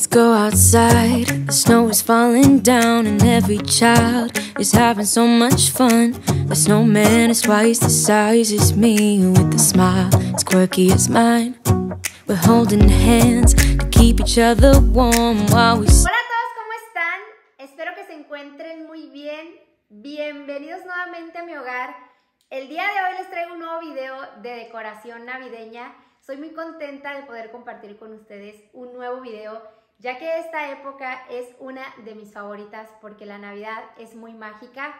Let's go outside. The snow is falling down, and every child is having so much fun. The snowman is twice the size as me, with a smile as quirky as mine. We're holding hands to keep each other warm while we. Hola a todos, ¿cómo están? Espero que se encuentren muy bien. Bienvenidos nuevamente a mi hogar. El día de hoy les traigo un nuevo video de decoración navideña. Soy muy contenta de poder compartir con ustedes un nuevo video, ya que esta época es una de mis favoritas porque la Navidad es muy mágica.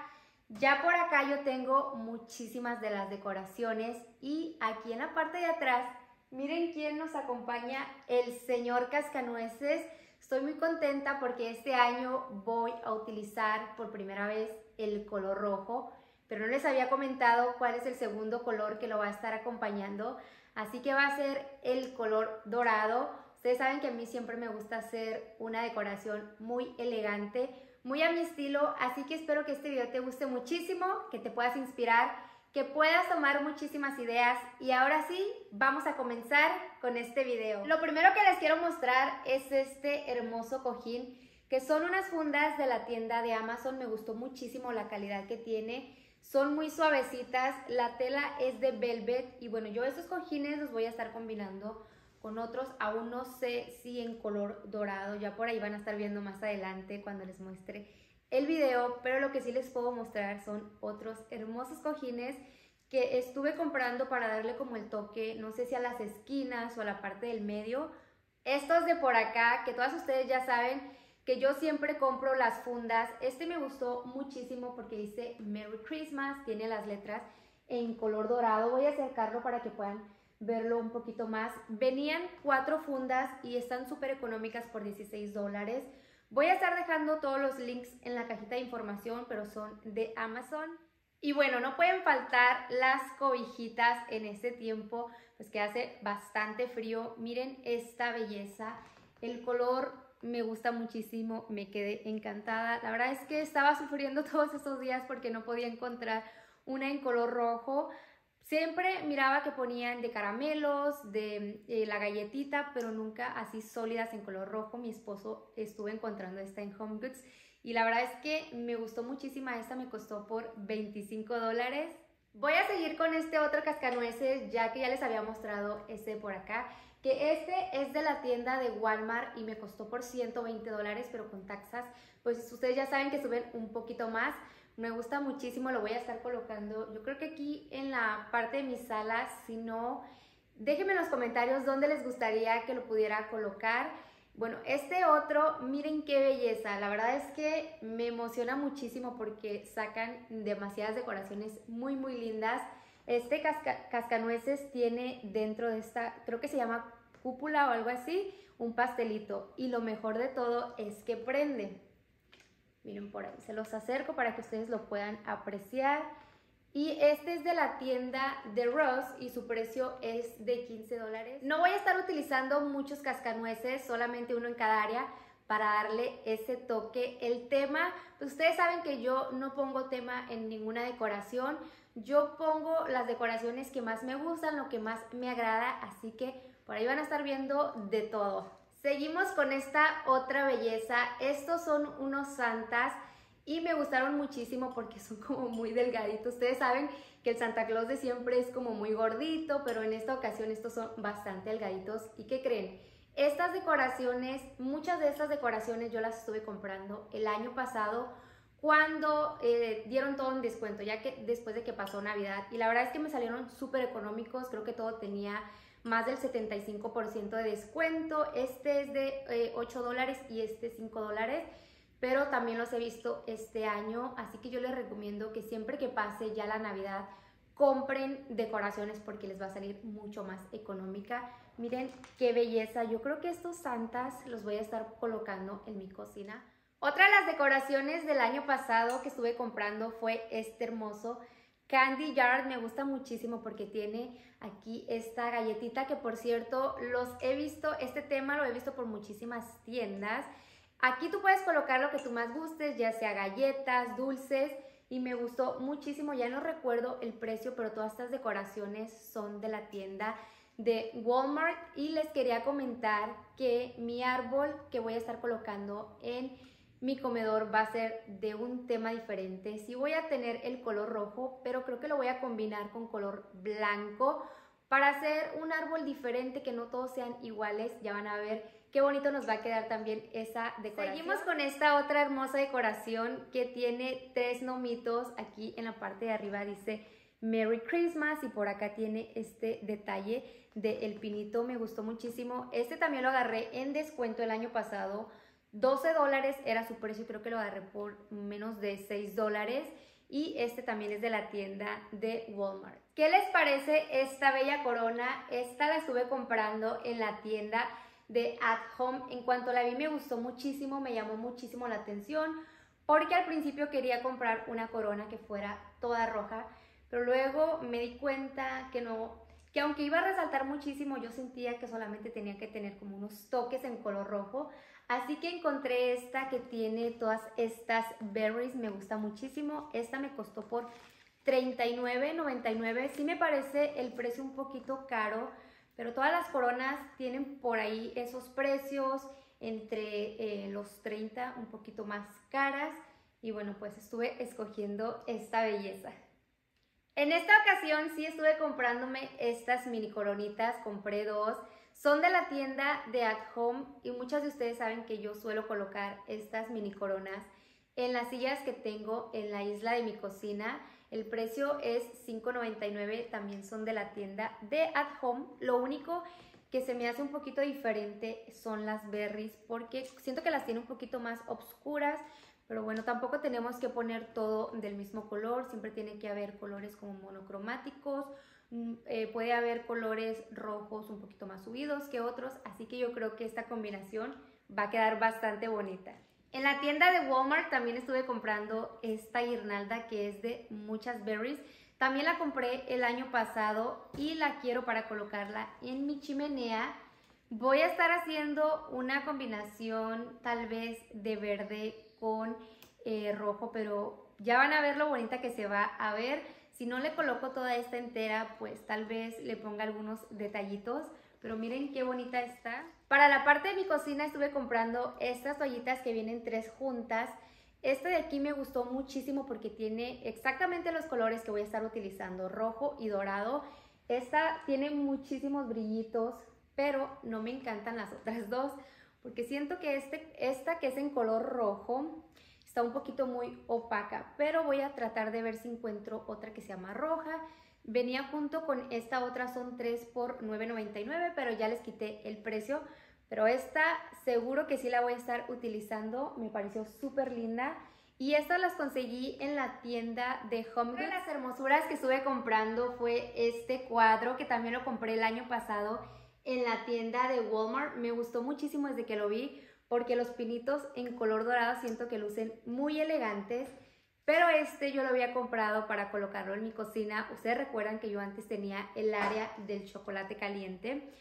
Ya por acá yo tengo muchísimas de las decoraciones y aquí en la parte de atrás, miren quién nos acompaña, el señor Cascanueces. Estoy muy contenta porque este año voy a utilizar por primera vez el color rojo, pero no les había comentado cuál es el segundo color que lo va a estar acompañando. Así que va a ser el color dorado. Ustedes saben que a mí siempre me gusta hacer una decoración muy elegante, muy a mi estilo, así que espero que este video te guste muchísimo, que te puedas inspirar, que puedas tomar muchísimas ideas y ahora sí, vamos a comenzar con este video. Lo primero que les quiero mostrar es este hermoso cojín, que son unas fundas de la tienda de Amazon, me gustó muchísimo la calidad que tiene. Son muy suavecitas, la tela es de velvet y bueno, yo esos cojines los voy a estar combinando con otros. Aún no sé si en color dorado, ya por ahí van a estar viendo más adelante cuando les muestre el video, pero lo que sí les puedo mostrar son otros hermosos cojines que estuve comprando para darle como el toque, no sé si a las esquinas o a la parte del medio. Estos de por acá, que todas ustedes ya saben, que yo siempre compro las fundas. Este me gustó muchísimo porque dice Merry Christmas, tiene las letras en color dorado. Voy a acercarlo para que puedan verlo un poquito más. Venían cuatro fundas y están súper económicas por 16 dólares. Voy a estar dejando todos los links en la cajita de información, pero son de Amazon. Y bueno, no pueden faltar las cobijitas en este tiempo, pues que hace bastante frío. Miren esta belleza. El color me gusta muchísimo, me quedé encantada. La verdad es que estaba sufriendo todos estos días porque no podía encontrar una en color rojo. Siempre miraba que ponían de caramelos, de eh, la galletita, pero nunca así sólidas en color rojo. Mi esposo estuvo encontrando esta en Home Goods y la verdad es que me gustó muchísima. Esta me costó por 25 dólares. Voy a seguir con este otro cascanueces ya que ya les había mostrado este por acá que este es de la tienda de Walmart y me costó por 120 dólares, pero con taxas, pues ustedes ya saben que suben un poquito más. Me gusta muchísimo, lo voy a estar colocando, yo creo que aquí en la parte de mi sala, si no, déjenme en los comentarios dónde les gustaría que lo pudiera colocar. Bueno, este otro, miren qué belleza, la verdad es que me emociona muchísimo porque sacan demasiadas decoraciones muy muy lindas. Este cascanueces tiene dentro de esta, creo que se llama cúpula o algo así, un pastelito. Y lo mejor de todo es que prende. Miren por ahí, se los acerco para que ustedes lo puedan apreciar. Y este es de la tienda de Ross y su precio es de 15 dólares. No voy a estar utilizando muchos cascanueces, solamente uno en cada área para darle ese toque. El tema, pues ustedes saben que yo no pongo tema en ninguna decoración. Yo pongo las decoraciones que más me gustan, lo que más me agrada, así que por ahí van a estar viendo de todo. Seguimos con esta otra belleza. Estos son unos santas y me gustaron muchísimo porque son como muy delgaditos. Ustedes saben que el Santa Claus de siempre es como muy gordito, pero en esta ocasión estos son bastante delgaditos. ¿Y qué creen? Estas decoraciones, muchas de estas decoraciones yo las estuve comprando el año pasado cuando eh, dieron todo en descuento, ya que después de que pasó Navidad. Y la verdad es que me salieron súper económicos, creo que todo tenía más del 75% de descuento. Este es de 8 eh, dólares y este 5 dólares, pero también los he visto este año, así que yo les recomiendo que siempre que pase ya la Navidad, compren decoraciones porque les va a salir mucho más económica. Miren qué belleza, yo creo que estos santas los voy a estar colocando en mi cocina. Otra de las decoraciones del año pasado que estuve comprando fue este hermoso Candy Yard. Me gusta muchísimo porque tiene aquí esta galletita que por cierto los he visto, este tema lo he visto por muchísimas tiendas. Aquí tú puedes colocar lo que tú más gustes, ya sea galletas, dulces y me gustó muchísimo. Ya no recuerdo el precio, pero todas estas decoraciones son de la tienda de Walmart y les quería comentar que mi árbol que voy a estar colocando en mi comedor va a ser de un tema diferente. Sí voy a tener el color rojo, pero creo que lo voy a combinar con color blanco para hacer un árbol diferente, que no todos sean iguales. Ya van a ver qué bonito nos va a quedar también esa decoración. Seguimos con esta otra hermosa decoración que tiene tres nomitos. Aquí en la parte de arriba dice Merry Christmas y por acá tiene este detalle del pinito. Me gustó muchísimo. Este también lo agarré en descuento el año pasado 12 dólares era su precio, creo que lo agarré por menos de 6 dólares. Y este también es de la tienda de Walmart. ¿Qué les parece esta bella corona? Esta la estuve comprando en la tienda de At Home. En cuanto la vi me gustó muchísimo, me llamó muchísimo la atención. Porque al principio quería comprar una corona que fuera toda roja. Pero luego me di cuenta que no, que aunque iba a resaltar muchísimo, yo sentía que solamente tenía que tener como unos toques en color rojo. Así que encontré esta que tiene todas estas berries, me gusta muchísimo. Esta me costó por $39.99. Sí me parece el precio un poquito caro, pero todas las coronas tienen por ahí esos precios entre eh, los 30, un poquito más caras. Y bueno, pues estuve escogiendo esta belleza. En esta ocasión sí estuve comprándome estas mini coronitas, compré dos. Son de la tienda de At Home y muchas de ustedes saben que yo suelo colocar estas mini coronas en las sillas que tengo en la isla de mi cocina. El precio es $5.99, también son de la tienda de At Home. Lo único que se me hace un poquito diferente son las berries porque siento que las tiene un poquito más oscuras, pero bueno, tampoco tenemos que poner todo del mismo color, siempre tiene que haber colores como monocromáticos eh, puede haber colores rojos un poquito más subidos que otros, así que yo creo que esta combinación va a quedar bastante bonita. En la tienda de Walmart también estuve comprando esta guirnalda que es de muchas berries. También la compré el año pasado y la quiero para colocarla en mi chimenea. Voy a estar haciendo una combinación tal vez de verde con eh, rojo, pero ya van a ver lo bonita que se va a ver. Si no le coloco toda esta entera, pues tal vez le ponga algunos detallitos. Pero miren qué bonita está. Para la parte de mi cocina estuve comprando estas toallitas que vienen tres juntas. Esta de aquí me gustó muchísimo porque tiene exactamente los colores que voy a estar utilizando, rojo y dorado. Esta tiene muchísimos brillitos, pero no me encantan las otras dos porque siento que este, esta que es en color rojo está un poquito muy opaca, pero voy a tratar de ver si encuentro otra que sea más roja. Venía junto con esta otra, son 3 por 9.99, pero ya les quité el precio. Pero esta seguro que sí la voy a estar utilizando, me pareció súper linda. Y estas las conseguí en la tienda de Home. Una de las hermosuras que estuve comprando fue este cuadro, que también lo compré el año pasado en la tienda de Walmart. Me gustó muchísimo desde que lo vi porque los pinitos en color dorado siento que lucen muy elegantes, pero este yo lo había comprado para colocarlo en mi cocina. Ustedes recuerdan que yo antes tenía el área del chocolate caliente,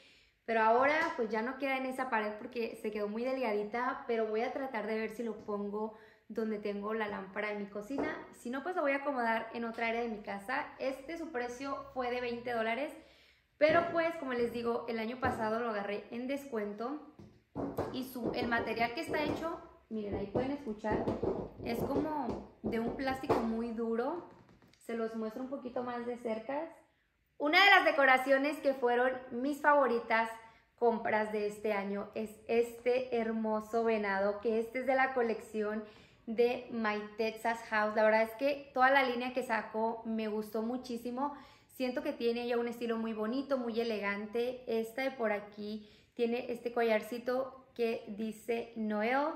pero ahora pues ya no queda en esa pared porque se quedó muy delgadita, pero voy a tratar de ver si lo pongo donde tengo la lámpara de mi cocina. Si no, pues lo voy a acomodar en otra área de mi casa. Este su precio fue de 20 dólares, pero pues como les digo, el año pasado lo agarré en descuento y su, el material que está hecho, miren, ahí pueden escuchar, es como de un plástico muy duro. Se los muestro un poquito más de cerca. Una de las decoraciones que fueron mis favoritas compras de este año es este hermoso venado, que este es de la colección de My Texas House. La verdad es que toda la línea que sacó me gustó muchísimo. Siento que tiene ya un estilo muy bonito, muy elegante. Esta de por aquí tiene este collarcito que dice Noel.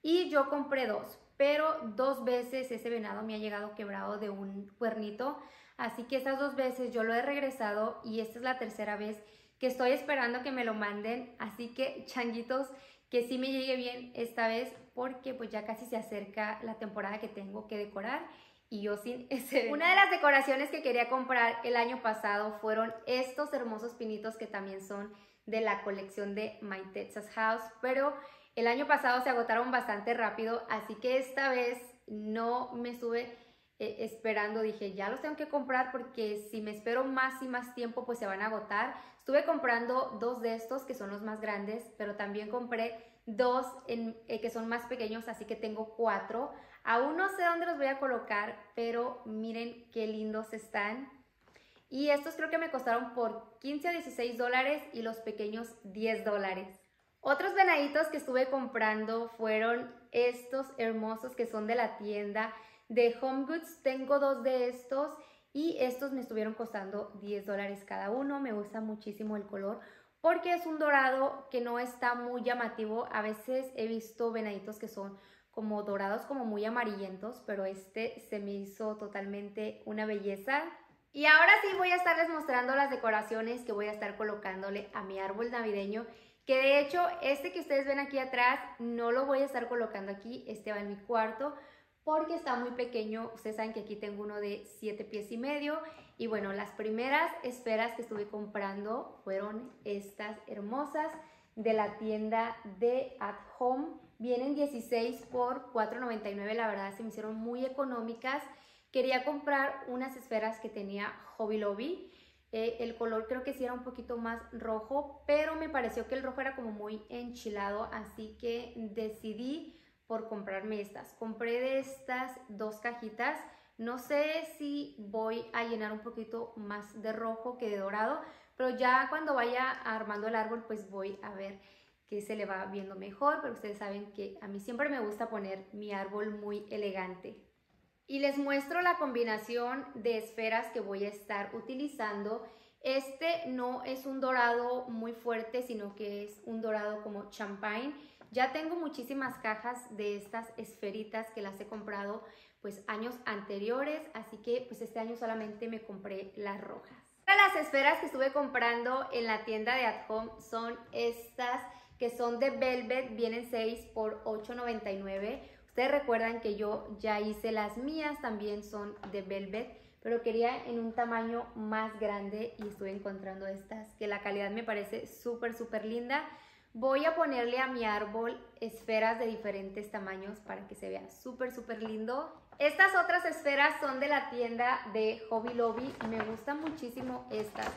Y yo compré dos, pero dos veces ese venado me ha llegado quebrado de un cuernito, así que estas dos veces yo lo he regresado y esta es la tercera vez que estoy esperando que me lo manden, así que changuitos, que sí me llegue bien esta vez porque pues ya casi se acerca la temporada que tengo que decorar y yo sin ese... Una de las decoraciones que quería comprar el año pasado fueron estos hermosos pinitos que también son de la colección de My Texas House, pero el año pasado se agotaron bastante rápido, así que esta vez no me estuve eh, esperando, dije ya los tengo que comprar porque si me espero más y más tiempo pues se van a agotar. Estuve comprando dos de estos que son los más grandes, pero también compré dos en, eh, que son más pequeños, así que tengo cuatro. Aún no sé dónde los voy a colocar, pero miren qué lindos están. Y estos creo que me costaron por 15 a 16 dólares y los pequeños 10 dólares. Otros venaditos que estuve comprando fueron estos hermosos que son de la tienda de Home Goods. Tengo dos de estos y estos me estuvieron costando 10 dólares cada uno. Me gusta muchísimo el color porque es un dorado que no está muy llamativo. A veces he visto venaditos que son como dorados, como muy amarillentos, pero este se me hizo totalmente una belleza. Y ahora sí voy a estarles mostrando las decoraciones que voy a estar colocándole a mi árbol navideño. Que de hecho, este que ustedes ven aquí atrás, no lo voy a estar colocando aquí, este va en mi cuarto porque está muy pequeño. Ustedes saben que aquí tengo uno de 7 pies y medio. Y bueno, las primeras esferas que estuve comprando fueron estas hermosas de la tienda de At Home. Vienen 16 por 4.99, la verdad se me hicieron muy económicas. Quería comprar unas esferas que tenía Hobby Lobby. Eh, el color creo que sí era un poquito más rojo, pero me pareció que el rojo era como muy enchilado, así que decidí por comprarme estas. Compré de estas dos cajitas. No sé si voy a llenar un poquito más de rojo que de dorado, pero ya cuando vaya armando el árbol, pues voy a ver que se le va viendo mejor, pero ustedes saben que a mí siempre me gusta poner mi árbol muy elegante. Y les muestro la combinación de esferas que voy a estar utilizando. Este no es un dorado muy fuerte, sino que es un dorado como champagne. Ya tengo muchísimas cajas de estas esferitas que las he comprado pues años anteriores, así que pues este año solamente me compré las rojas. Las esferas que estuve comprando en la tienda de At Home son estas que son de Velvet, vienen 6 por 8.99. Recuerdan que yo ya hice las mías, también son de Velvet, pero quería en un tamaño más grande y estuve encontrando estas, que la calidad me parece súper, súper linda. Voy a ponerle a mi árbol esferas de diferentes tamaños para que se vea súper, súper lindo. Estas otras esferas son de la tienda de Hobby Lobby. Me gustan muchísimo estas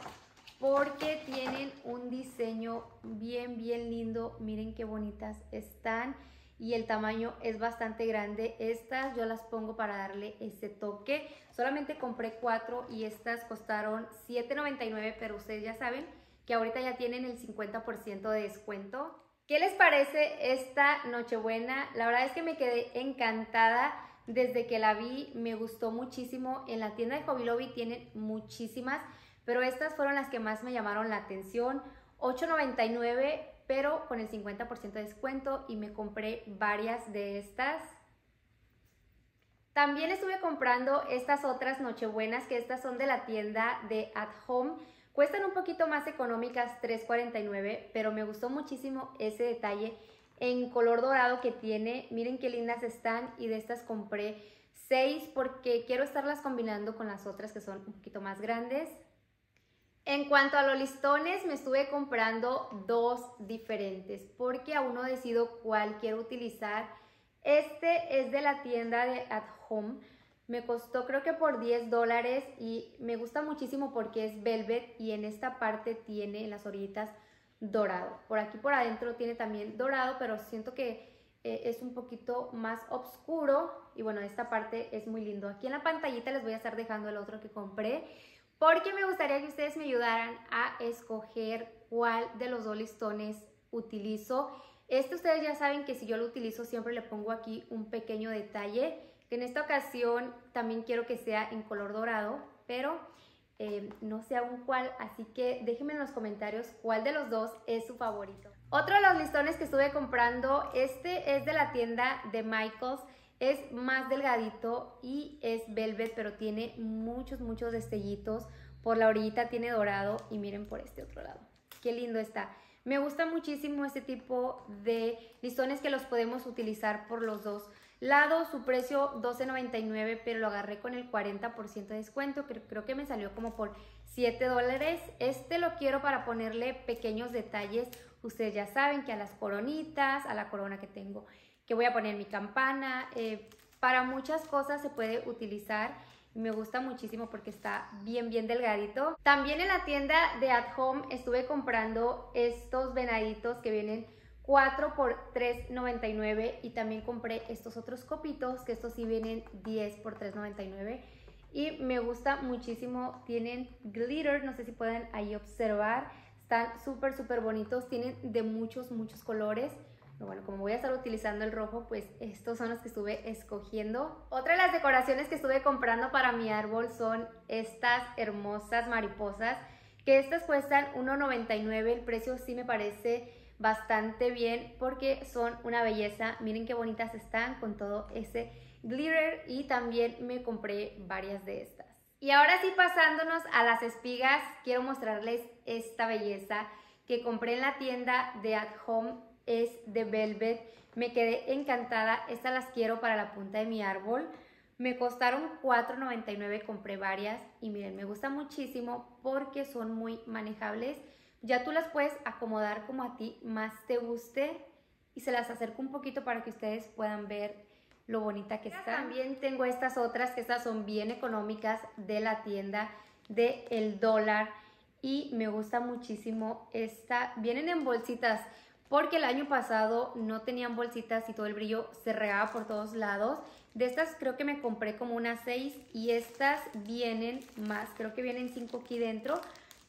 porque tienen un diseño bien, bien lindo. Miren qué bonitas están y el tamaño es bastante grande. Estas yo las pongo para darle ese toque. Solamente compré cuatro y estas costaron $7.99, pero ustedes ya saben que ahorita ya tienen el 50% de descuento. ¿Qué les parece esta Nochebuena? La verdad es que me quedé encantada desde que la vi, me gustó muchísimo. En la tienda de Hobby Lobby tienen muchísimas, pero estas fueron las que más me llamaron la atención. 8.99, pero con el 50% de descuento y me compré varias de estas. También estuve comprando estas otras Nochebuenas, que estas son de la tienda de At Home. Cuestan un poquito más económicas, $3.49, pero me gustó muchísimo ese detalle en color dorado que tiene. Miren qué lindas están y de estas compré 6 porque quiero estarlas combinando con las otras que son un poquito más grandes. En cuanto a los listones, me estuve comprando dos diferentes porque aún no decido cuál quiero utilizar. Este es de la tienda de At Home. Me costó creo que por 10 dólares y me gusta muchísimo porque es velvet y en esta parte tiene en las orillitas dorado. Por aquí por adentro tiene también dorado, pero siento que eh, es un poquito más oscuro y bueno, esta parte es muy lindo. Aquí en la pantallita les voy a estar dejando el otro que compré porque me gustaría que ustedes me ayudaran a escoger cuál de los dos listones utilizo. Este ustedes ya saben que si yo lo utilizo siempre le pongo aquí un pequeño detalle en esta ocasión también quiero que sea en color dorado, pero eh, no sé aún cuál, así que déjenme en los comentarios cuál de los dos es su favorito. Otro de los listones que estuve comprando, este es de la tienda de Michaels, es más delgadito y es velvet, pero tiene muchos, muchos destellitos. Por la orillita tiene dorado y miren por este otro lado. Qué lindo está. Me gusta muchísimo este tipo de listones que los podemos utilizar por los dos Lado, su precio 12.99, pero lo agarré con el 40% de descuento, creo, creo que me salió como por 7 dólares. Este lo quiero para ponerle pequeños detalles. Ustedes ya saben que a las coronitas, a la corona que tengo, que voy a poner mi campana, eh, para muchas cosas se puede utilizar me gusta muchísimo porque está bien bien delgadito. También en la tienda de At Home estuve comprando estos venaditos que vienen 4 por 3.99 y también compré estos otros copitos que estos sí vienen 10 por 3.99 y me gusta muchísimo, tienen glitter, no sé si pueden ahí observar, están súper súper bonitos, tienen de muchos muchos colores bueno, como voy a estar utilizando el rojo, pues estos son los que estuve escogiendo. Otra de las decoraciones que estuve comprando para mi árbol son estas hermosas mariposas, que estas cuestan $1.99, el precio sí me parece bastante bien porque son una belleza. Miren qué bonitas están con todo ese glitter y también me compré varias de estas. Y ahora sí pasándonos a las espigas, quiero mostrarles esta belleza que compré en la tienda de At Home es de Velvet. Me quedé encantada. Estas las quiero para la punta de mi árbol. Me costaron $4.99, compré varias y miren, me gusta muchísimo porque son muy manejables. Ya tú las puedes acomodar como a ti más te guste y se las acerco un poquito para que ustedes puedan ver lo bonita que está. También tengo estas otras que estas son bien económicas de la tienda de El Dólar y me gusta muchísimo esta. Vienen en bolsitas porque el año pasado no tenían bolsitas y todo el brillo se regaba por todos lados. De estas creo que me compré como unas 6 y estas vienen más, creo que vienen 5 aquí dentro,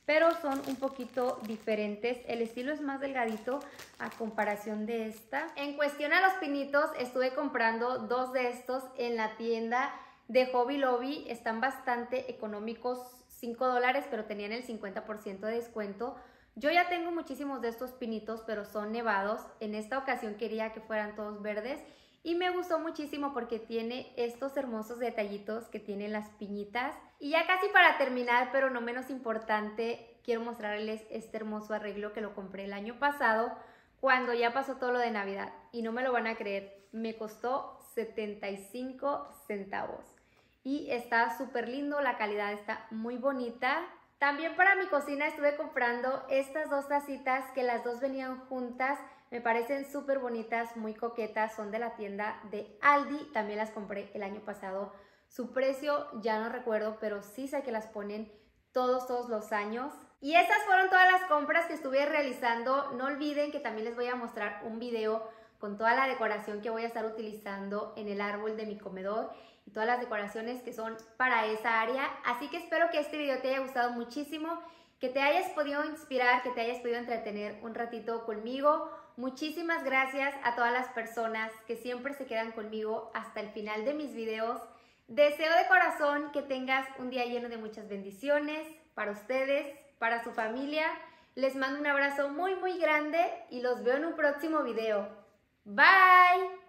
pero son un poquito diferentes. El estilo es más delgadito a comparación de esta. En cuestión a los pinitos, estuve comprando dos de estos en la tienda de Hobby Lobby. Están bastante económicos, 5 dólares, pero tenían el 50% de descuento. Yo ya tengo muchísimos de estos pinitos, pero son nevados. En esta ocasión quería que fueran todos verdes y me gustó muchísimo porque tiene estos hermosos detallitos que tienen las piñitas. Y ya casi para terminar, pero no menos importante, quiero mostrarles este hermoso arreglo que lo compré el año pasado cuando ya pasó todo lo de Navidad. Y no me lo van a creer, me costó 75 centavos. Y está súper lindo, la calidad está muy bonita. También para mi cocina estuve comprando estas dos tacitas que las dos venían juntas. Me parecen súper bonitas, muy coquetas. Son de la tienda de Aldi. También las compré el año pasado. Su precio ya no recuerdo, pero sí sé que las ponen todos, todos los años. Y estas fueron todas las compras que estuve realizando. No olviden que también les voy a mostrar un video con toda la decoración que voy a estar utilizando en el árbol de mi comedor y todas las decoraciones que son para esa área. Así que espero que este video te haya gustado muchísimo, que te hayas podido inspirar, que te hayas podido entretener un ratito conmigo. Muchísimas gracias a todas las personas que siempre se quedan conmigo hasta el final de mis videos. Deseo de corazón que tengas un día lleno de muchas bendiciones para ustedes, para su familia. Les mando un abrazo muy muy grande y los veo en un próximo video. Bye!